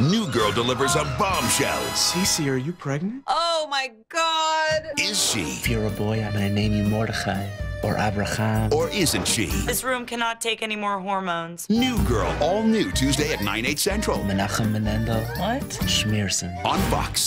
New Girl delivers a bombshell. Cece, are you pregnant? Oh my god! Is she? If you're a boy, I'm gonna name you Mordechai or Abraham. Or isn't she? This room cannot take any more hormones. New Girl, all new Tuesday at 9, 8 central Menachem Mendel. What? Schneerson. on Fox.